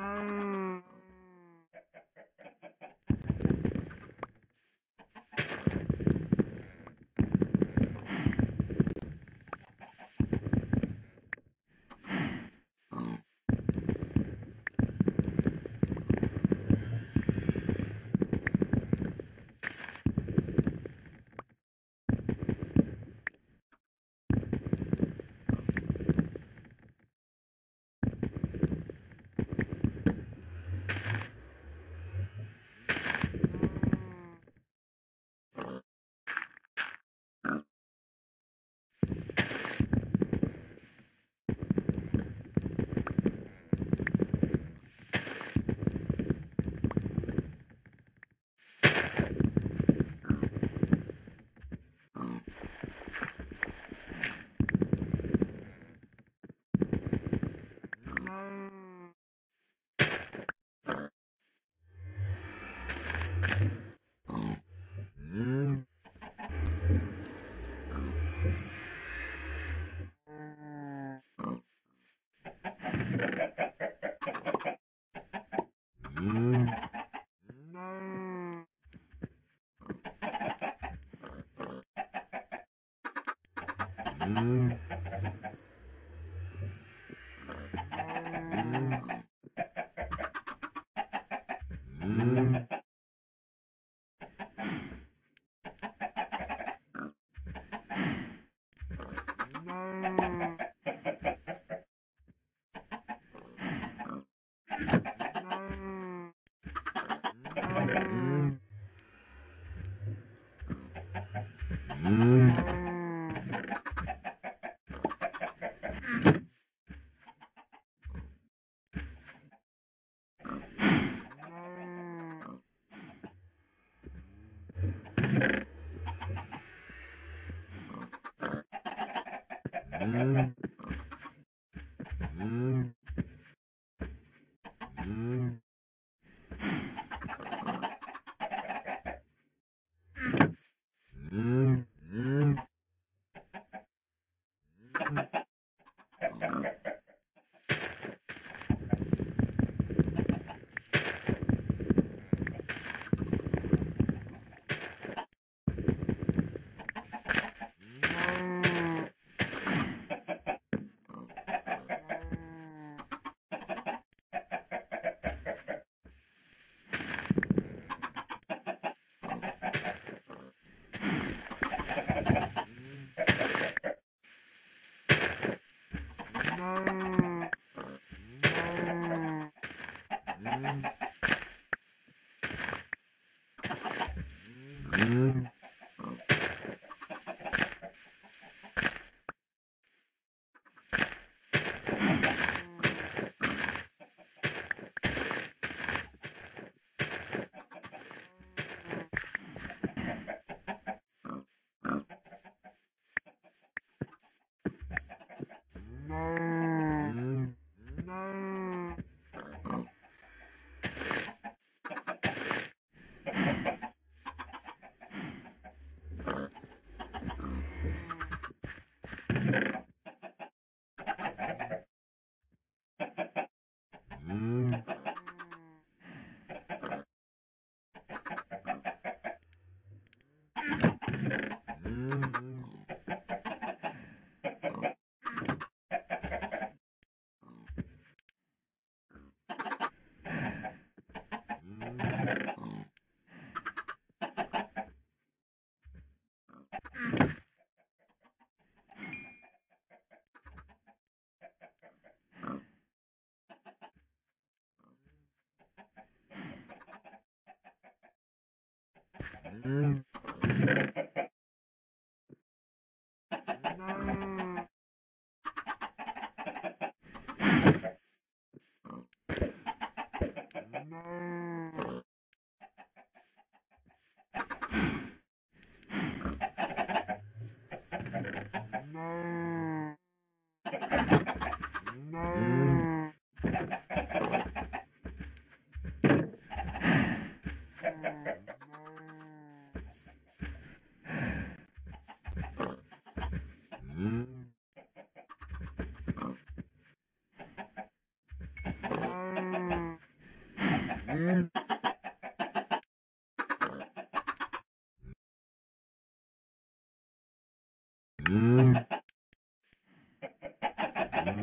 No. Mm-hmm. Mm-hmm.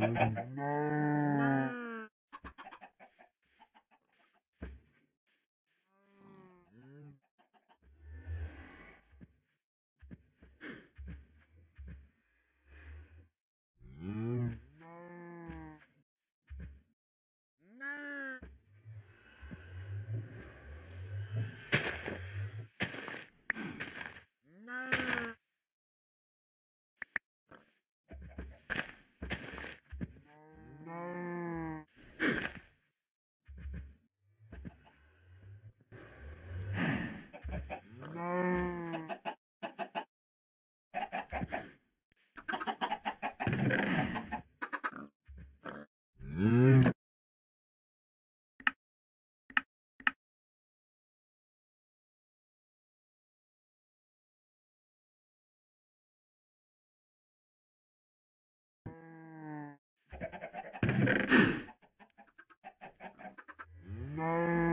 Mm-hmm. Mm-hmm.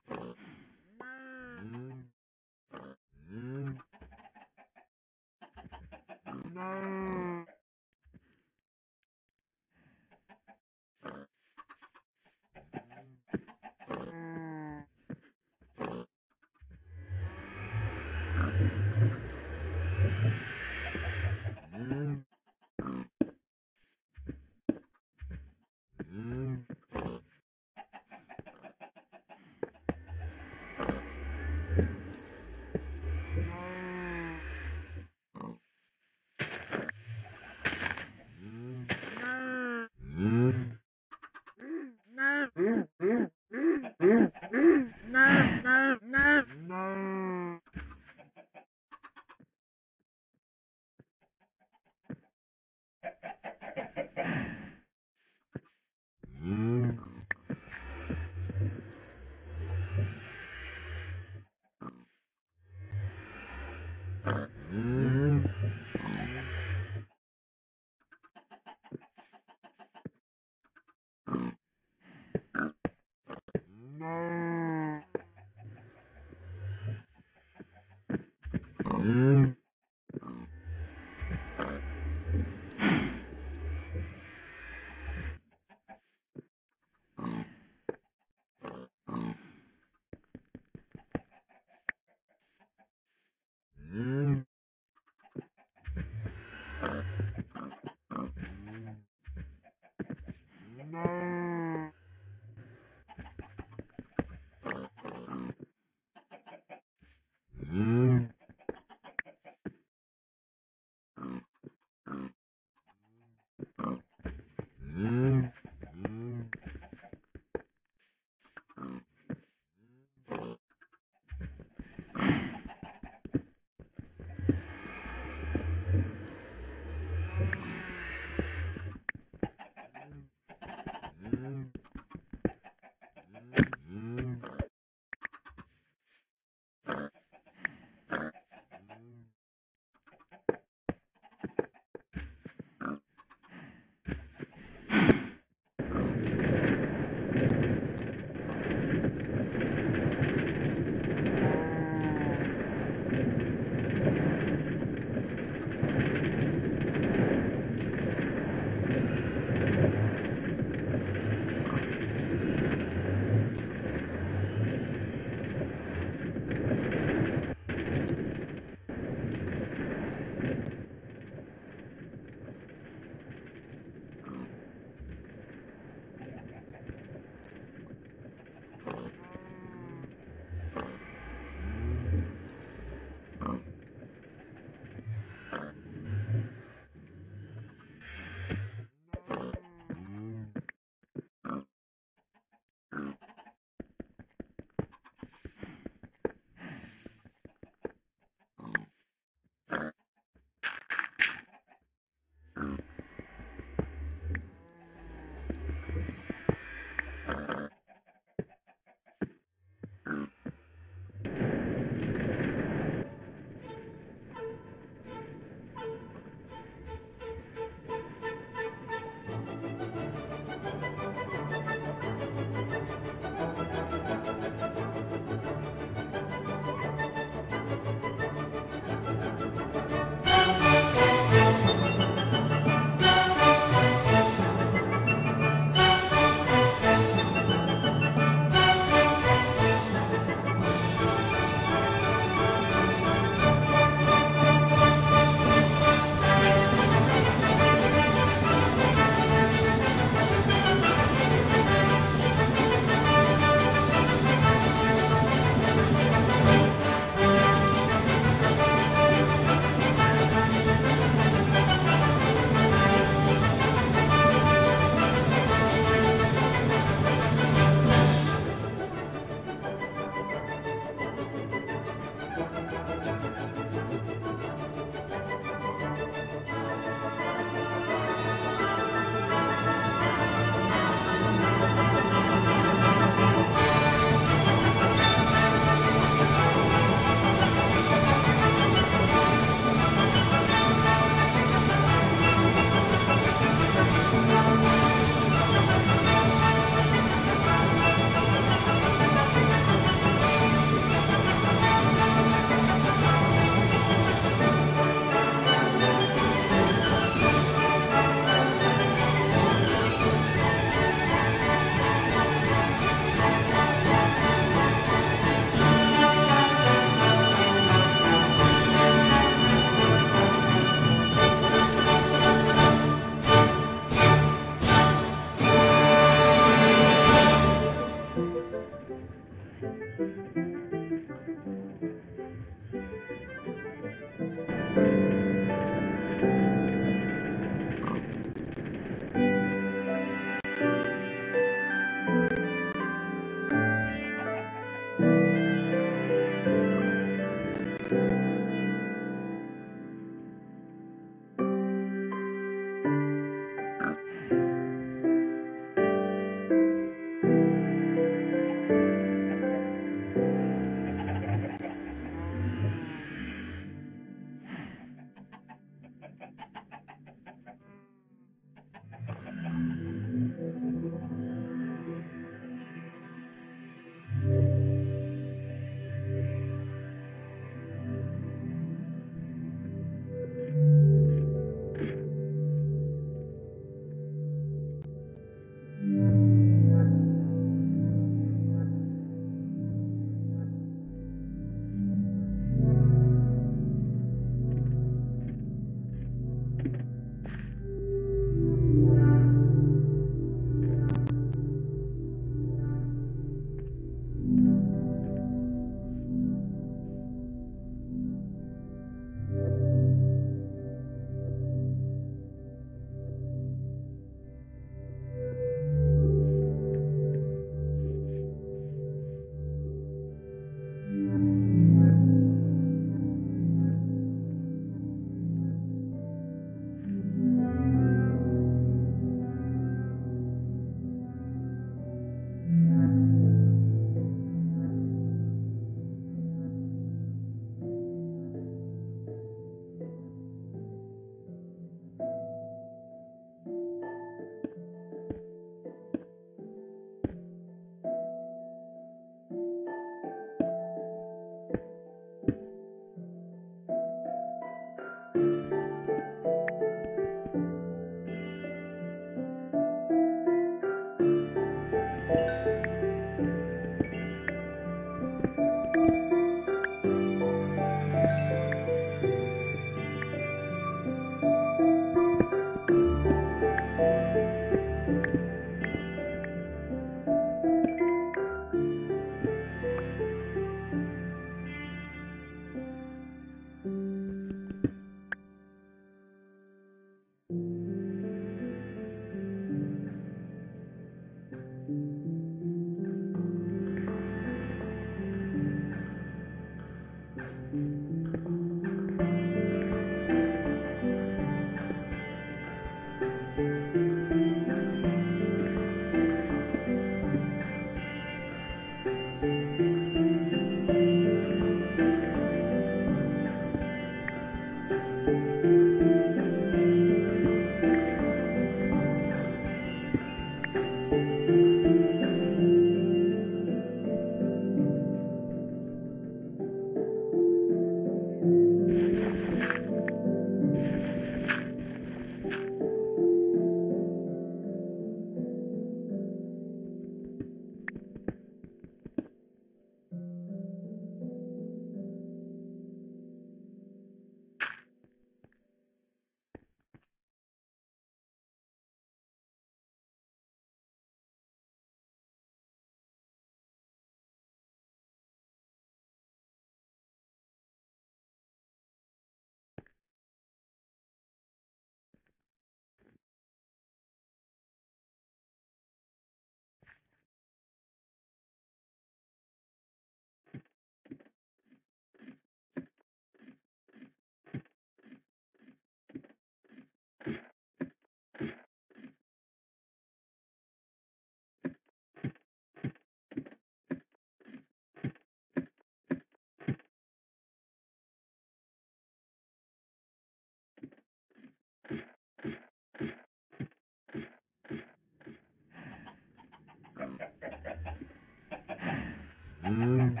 Mm.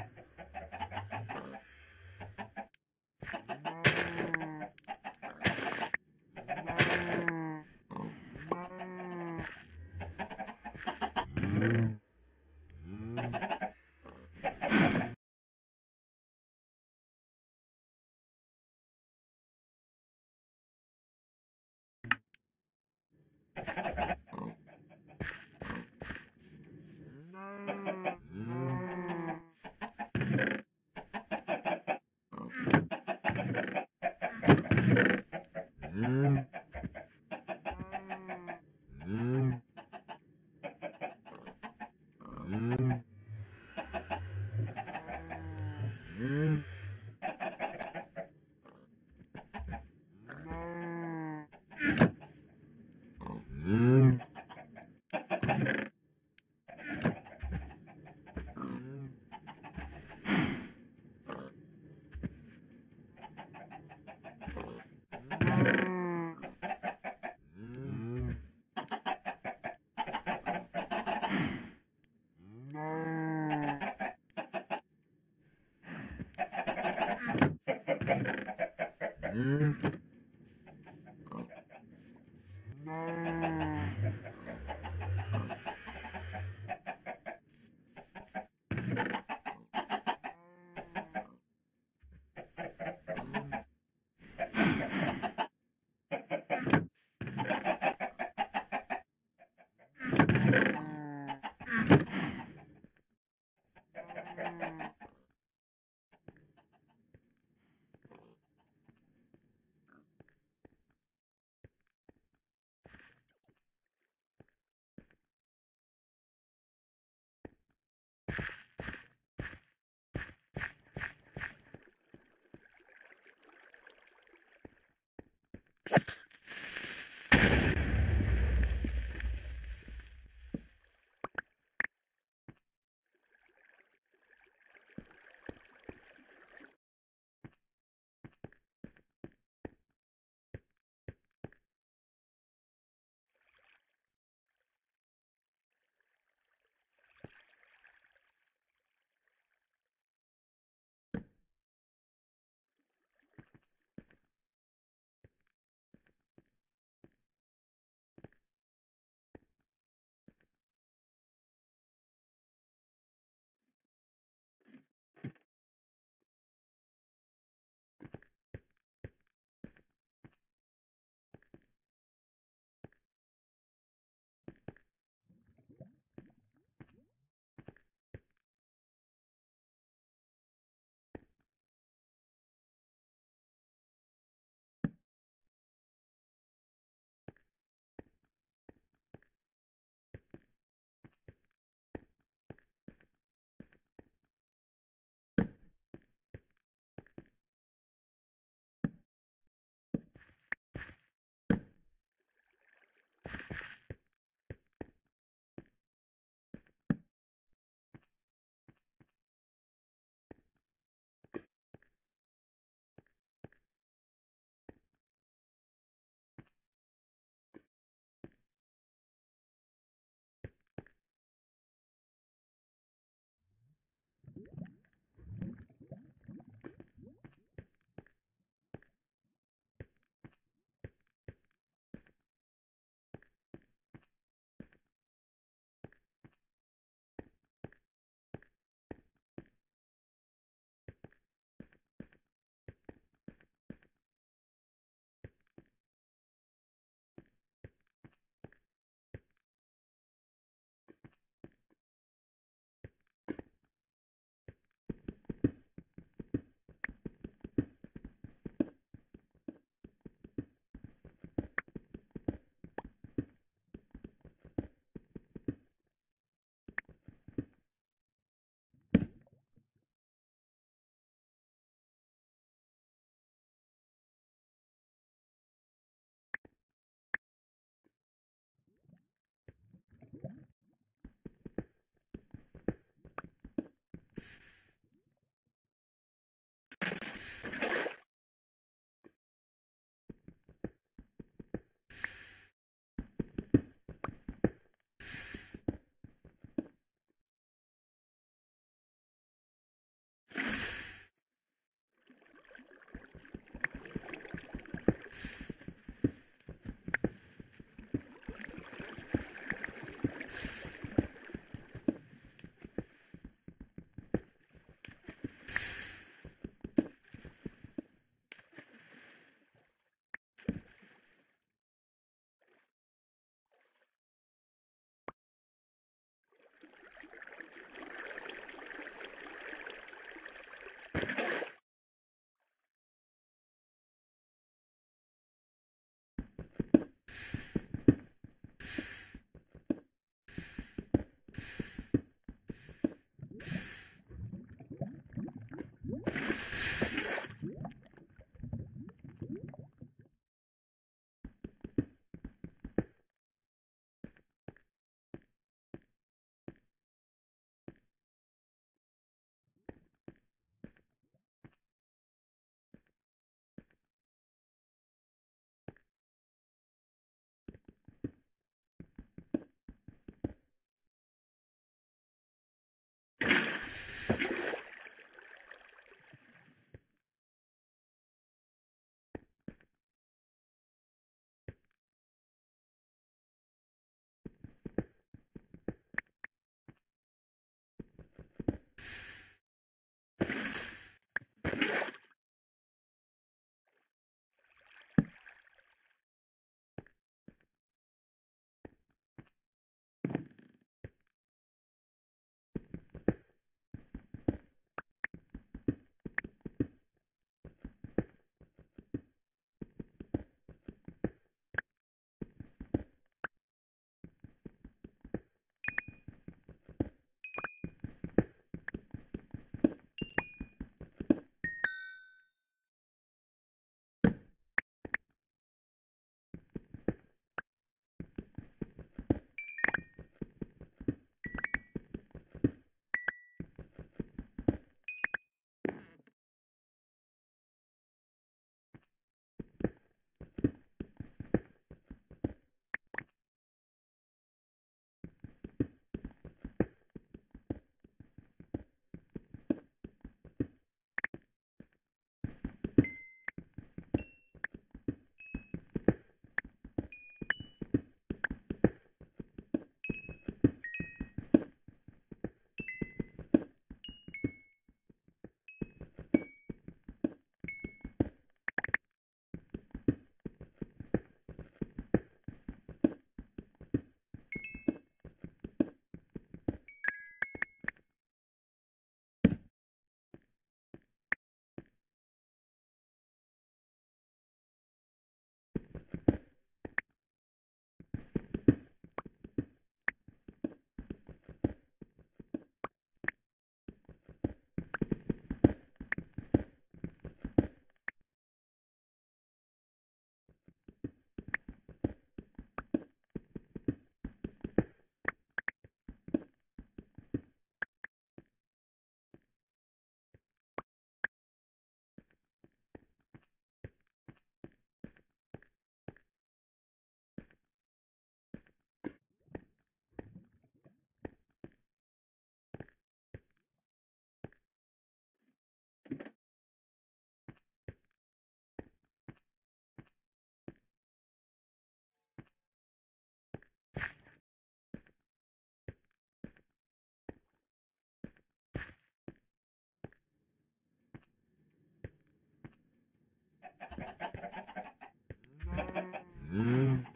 Mm-hmm.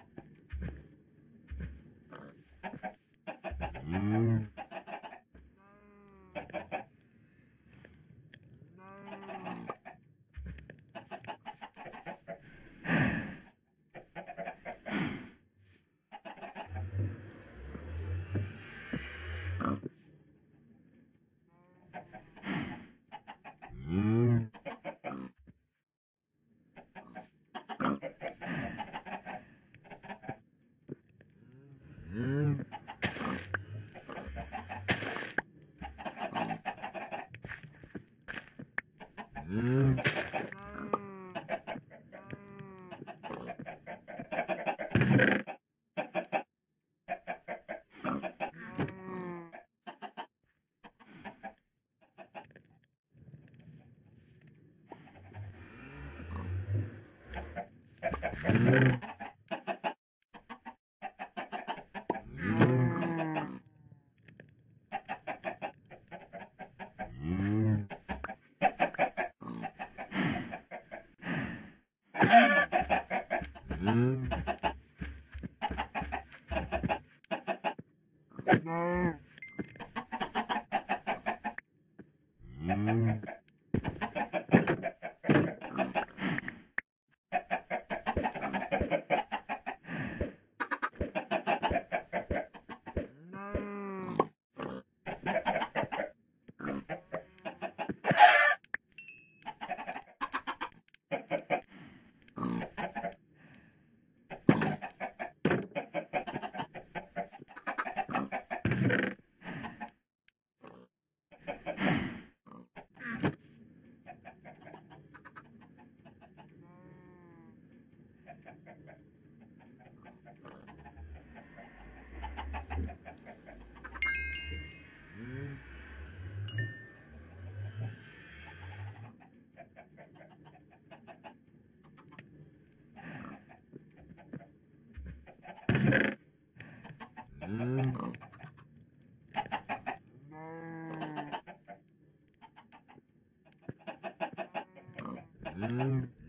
Mm-hmm. Ừ. Mm.